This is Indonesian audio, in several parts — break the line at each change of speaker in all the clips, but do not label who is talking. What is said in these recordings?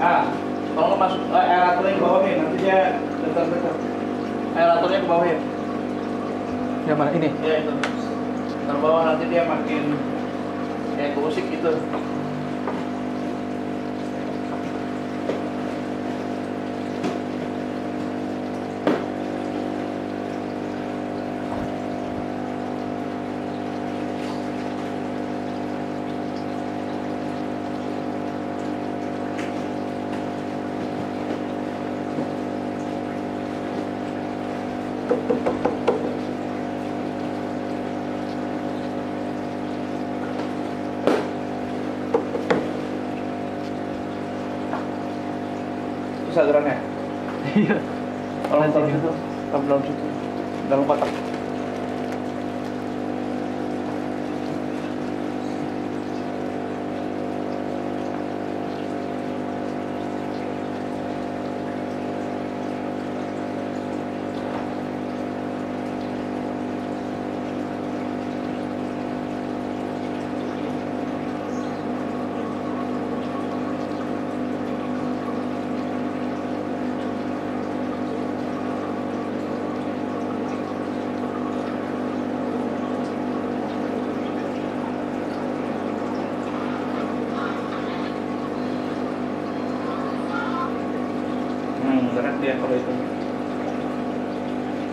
ah tolong masuk eh, aeratornya ke bawah nih nanti dia bentar bentar. Aeratornya ke bawah ya
yang mana? Ini?
Ya itu. Terbawah nanti dia makin kayak musik gitu. Itu salurannya
Iya.
taruh
dia.
situ dalam situ dalam kotak berat dia kalau itu.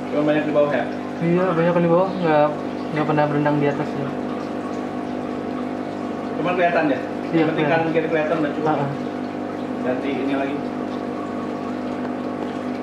Cuma banyak di bawah ya?
Iya, banyak kali bawah. Nggak nggak pernah berenang di atas ya.
cuma kelihatan ya?
Iya,
penting kan kiri kelihatan udah cukup
Ah, ah.
ganti ini lagi